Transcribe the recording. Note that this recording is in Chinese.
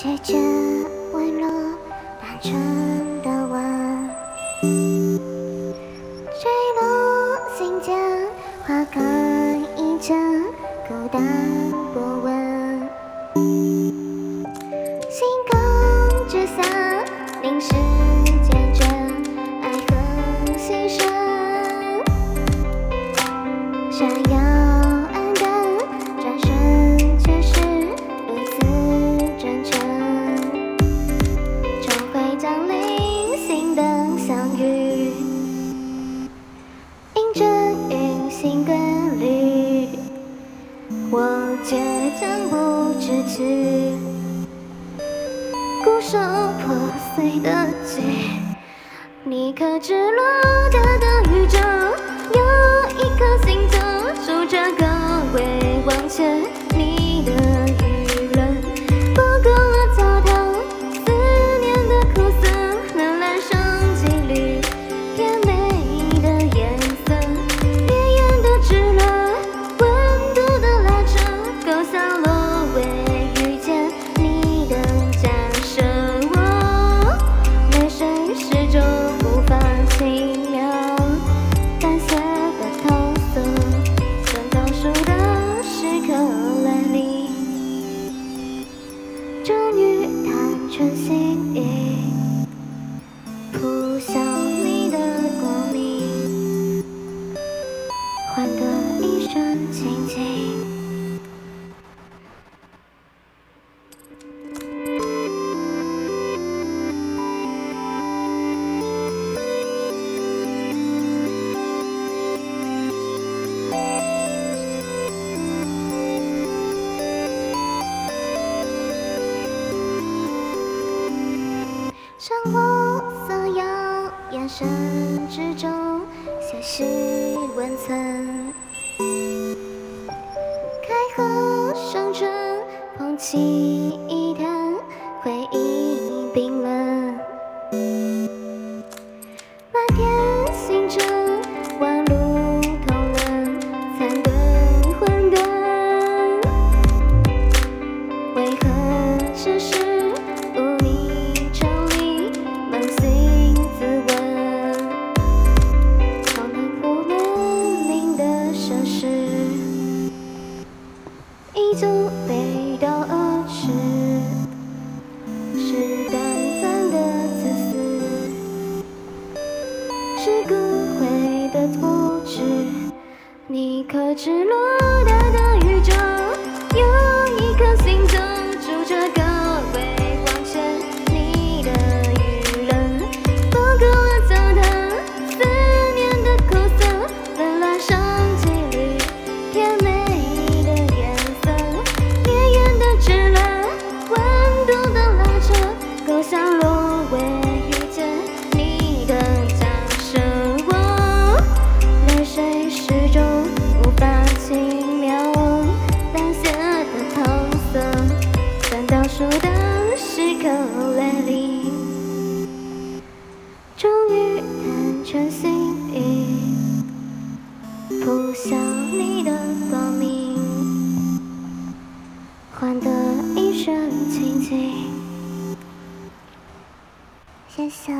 拒绝温柔单纯的吻，坠落心间，花开一阵，孤单波纹，我倔强不知趣，固守破碎的局。你可知偌大的宇宙，有一颗星球数着个位往前。你生活色耀，眼神之中些许温存。就背道而驰，是短暂的自私，是孤灰的固执。你可知偌大的宇宙，有你的光明，换得一身清静。谢谢。